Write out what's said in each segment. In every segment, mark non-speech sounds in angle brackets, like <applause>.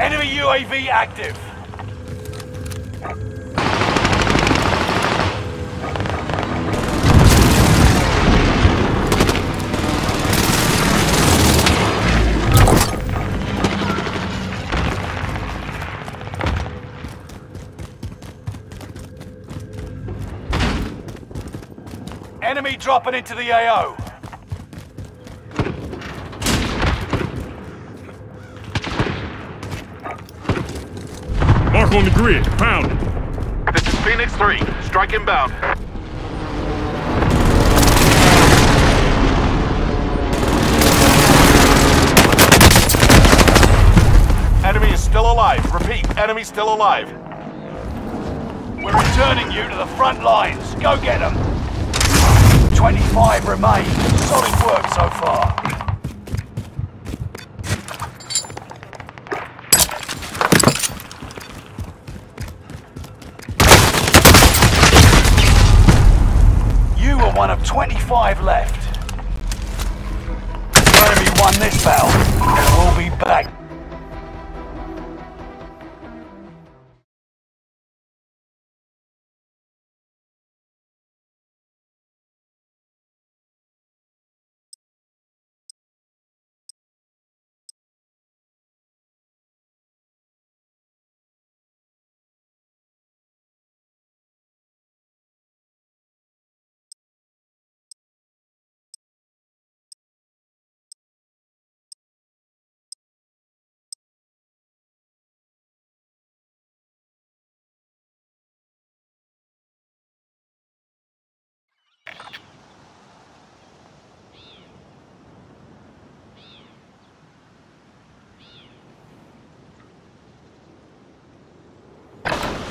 Enemy UAV active. Enemy dropping into the AO. On the grid. Pound it. This is Phoenix 3. Strike inbound. Enemy is still alive. Repeat, enemy still alive. We're returning you to the front lines. Go get them. 25 remain. Solid work so far. You were one of 25 left. Enemy won this battle, and we'll be back.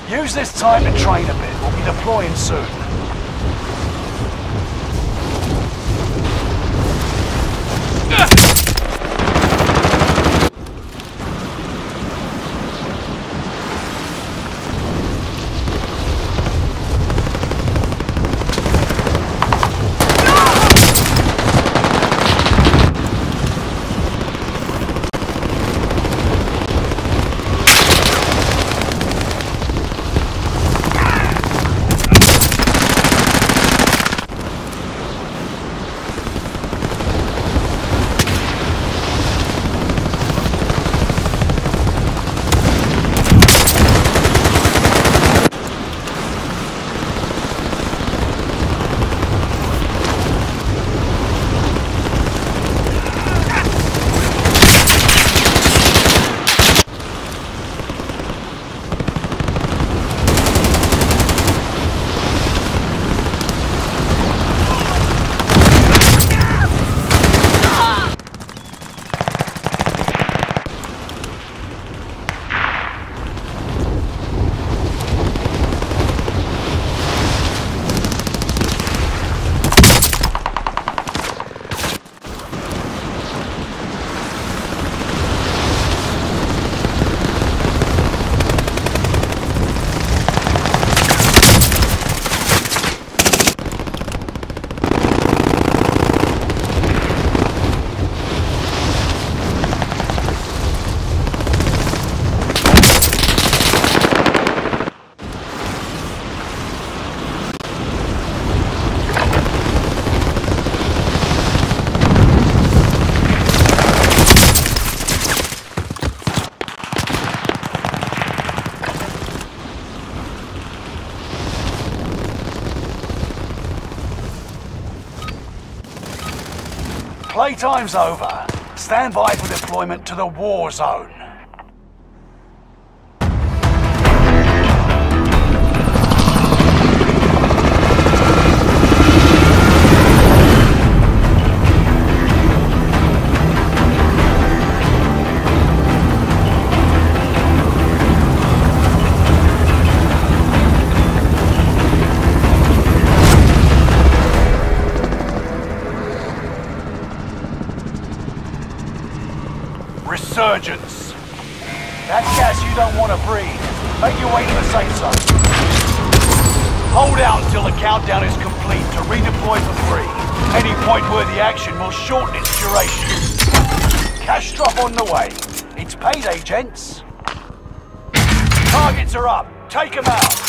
Use this time to train a bit. We'll be deploying soon. Playtime's over. Stand by for deployment to the war zone. Resurgence. That's gas you don't want to breathe. Make your way to the safe zone. Hold out until the countdown is complete to redeploy for free. Any point-worthy action will shorten its duration. Cash drop on the way. It's payday, gents. Targets are up. Take them out.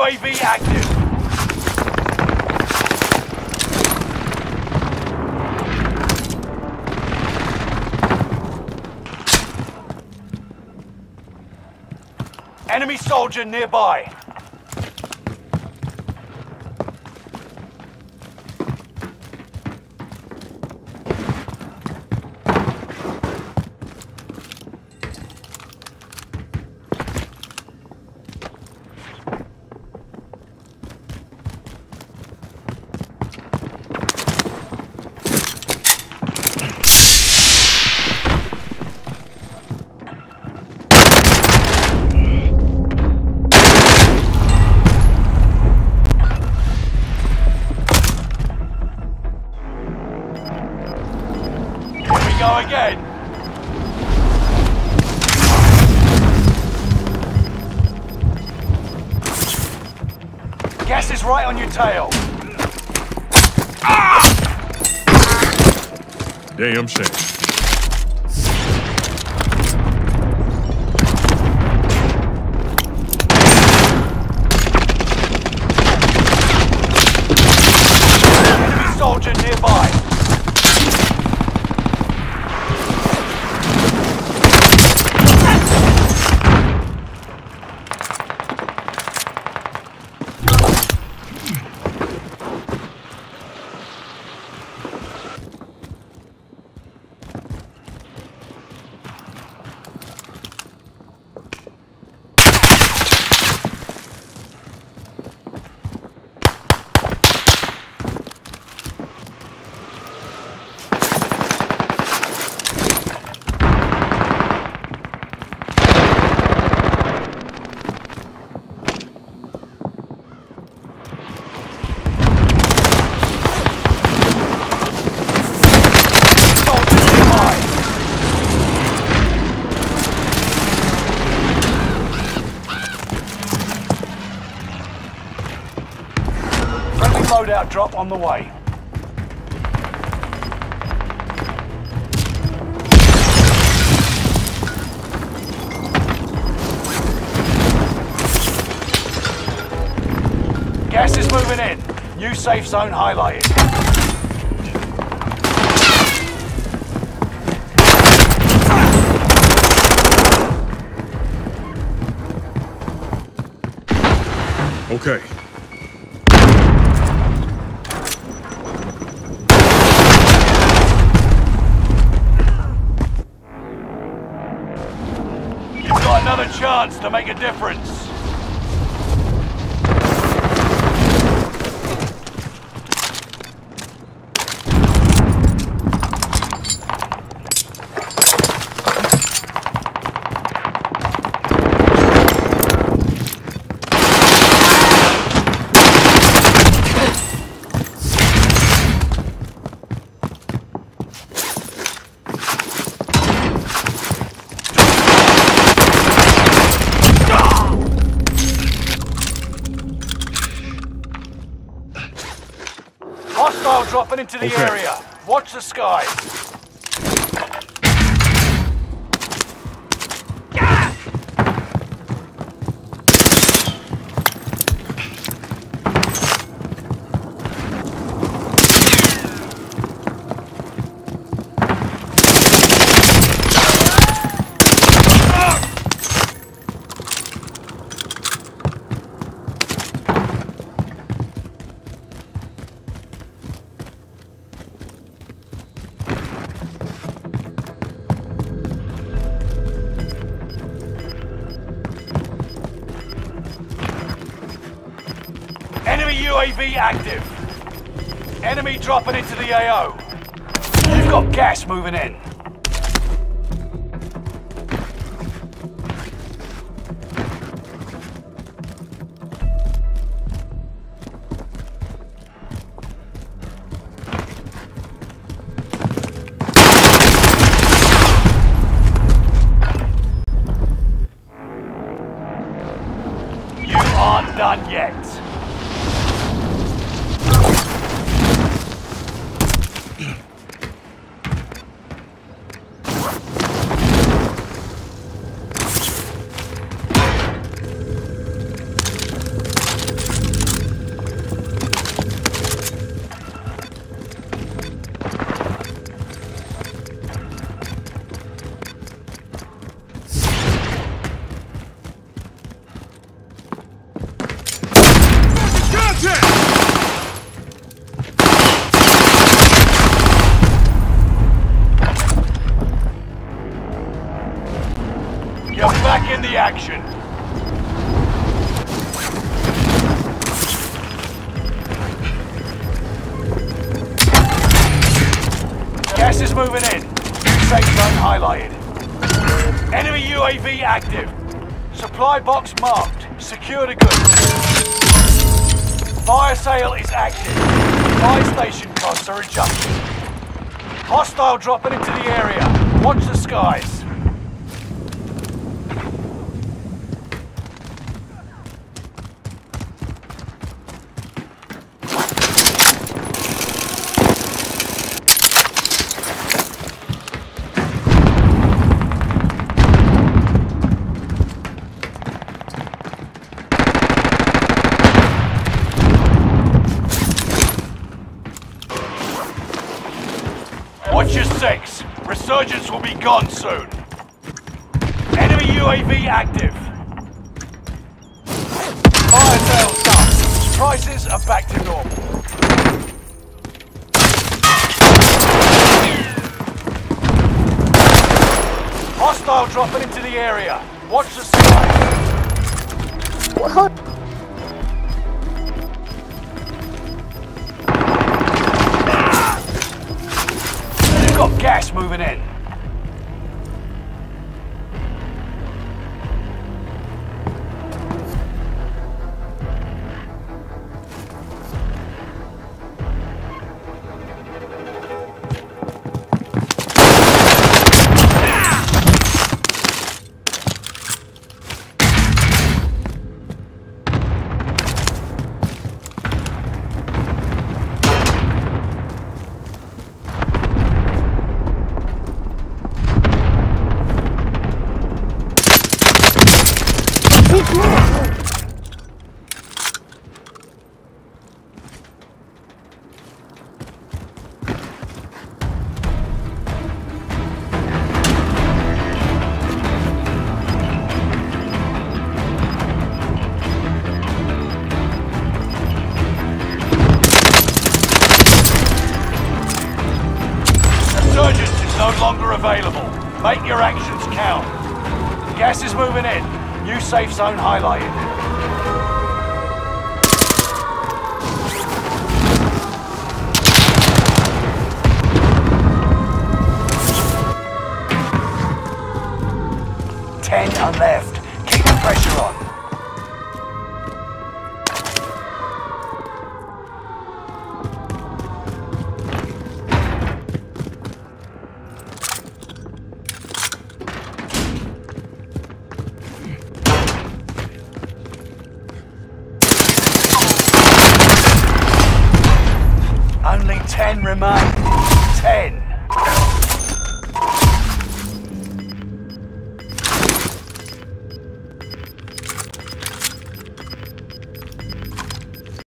UAV active. Enemy soldier nearby. Go again. Gas is right on your tail. Damn shame. Enemy soldier nearby. Soldier nearby. Friendly loadout drop on the way. Gas is moving in. New safe zone highlighted. Okay. Chance to make a difference. Hostile dropping into the Okay. area. Watch the skies. UAV active. Enemy dropping into the AO. You've got gas moving in. Moving in. Safe zone highlighted. Enemy UAV active. Supply box marked. Secure the goods. Fire sale is active. Buy station costs are adjusted. Hostile dropping into the area. Watch the skies. Watch your six. Resurgence will be gone soon. Enemy UAV active. Fire sales done. Prices are back to normal. Hostile dropping into the area. Watch the skies. <laughs> What? Got gas moving in. No longer available. Make your actions count. Gas is moving in. New safe zone highlighted. Ten are left. Keep the pressure on.